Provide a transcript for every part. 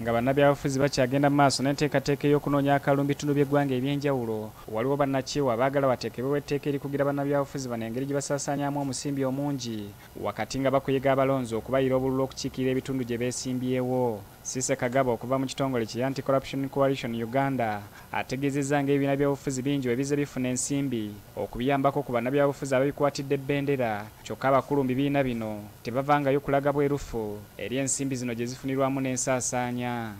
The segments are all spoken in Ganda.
nga bannabyabufuzi bakyagenda mu maaso n'enteekateeka ey'okunoonya akalulu mu bitundu by'eggwanga ebyenjawulo. Waliwo bannakyewa abaagala bateekebwewo etteeka erikugira bannabyabufuzi bano engeri gye basaasaanyamu omusimbi omungi wakati nga bakuyiga abalonzi okubayira obululu okukiikirira ebitundu gye beesimbyewo sise kagaba okuva mu kitongole kya anti corruption coalition uganda ategeezezza ng'ebibiina byabufuzi bingi bwe bize bifuna ensimbi okubiyambako ku bannabyabufuzi ababikwatidde ebbendera kyokka abakulu mu bibiina bino tebavangayo kulaga bwerufu eri ensimbi zino gye zifunirwamu n'ensaasaanya.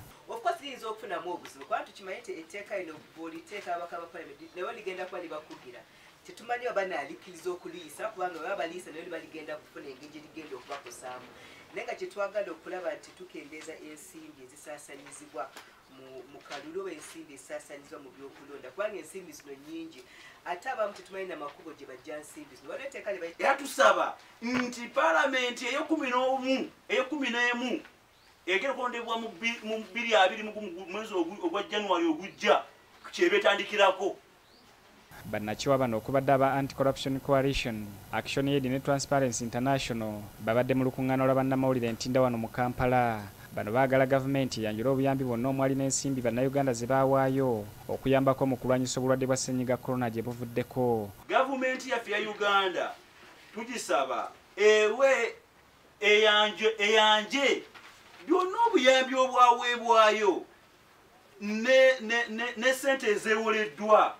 Liyinza okufunamu obuzibu kubanga tukimanyi nti etteeka lino bwoliteeka abaka ba palamenti naye ligenda kuba libakugira. Tetumanyi oba naalikkiriza okuliisa kubanga bwe babaliisa naye libaligenda kufuna engeri gye ligenda okubakosaamu naye nga kyetwagala okulaba nti tukendeeza ensimbi ezisaasanyizibwa mu kalulu oba ensimbi ezisaasanyizibwa mu byokulonda kubanga ensimbi zino nyingi ate abamu tetumanyi namakubo gye bajja nsimbi zino. Waliwo etteeka era tusaba nti paalamenti ey'ekumi n'omu ey'ekumi n'emu egera okulondebwa mu bbiri abiri mwezi ogwa january ogujja kyeba etandikirako bannakiwa bano okubadde aba anti-corruption coalition action aid ne transparency international babadde mu lukuŋŋaana lwa bannamawulire ntinda wano mu kampala. Bano baagala gavumenti yanjula obuyambi bwonna omwali n'ensimbi bannayuganda ze baawaayo okuyambako mu kulwanyisa obulwadde bwa ssenyiga korona gye buvuddeko. Gavumenti yaffe ya uganda tugisaba ewe eyanje eyanje byonna obuyambi obwaweebwayo ne sente ezeewoleddwa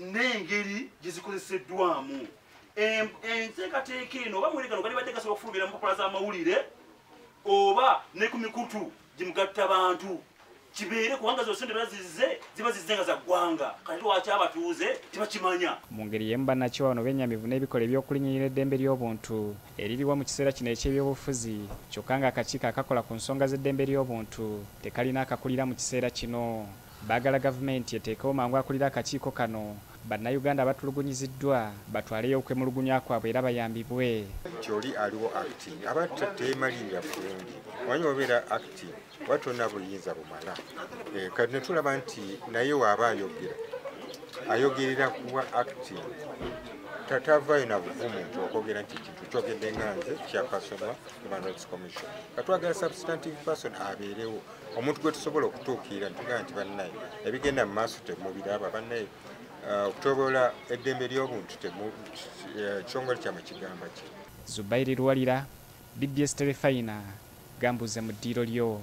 n'engeri gye zikozeseddwamu enteekateeka eno oba mweregano gali badde gasobola okufulumira mu mpapula z'amawulire oba ne ku mikutu gye mugatta bantu. Kibeere kubanga zo sente bazize ziba zize nga za ggwanga. Kati lwaki abatuuze tebakimanya? Mu ngeri yemu bannakiwa bano bennyamivu n'ebikola ebyokulinnyirira eddembe ly'obuntu eririwa mu kiseera kino eky'ebyobufuzi kyokka nga akakiiko akakola ku nsonga z'eddembe ly'obuntu tekalina akakulira mu kiseera kino. Baagala gavumenti eteekewo mangu akulira akakiiko kano bannayuganda abatulugunyiziddwa batwaleyo okwemulugunya kwabwe era bayambibwe. Kyoli aliwo acting aba teemalirira bulungi wanyi obeera acting watona buyinza bumala. Kati netulaba nti naye waaba ayogera ayogerera kuwa acting. Tatavayo na buvumu nti okwogera nti kintu kyogedde nga nze kyapasonwa human commission. Katwagala substantive person abeerewo. Omuntu gwe tusobola okutuukirira ntugaa nti bannaye. Ebigenda mu maaso temubiraba bannaye okutobola eddembe ly'obuntu ekitongole kyamwe kigamba ki? Zubairi lwalira bbs terefayina gambuze mu ddiiro lyo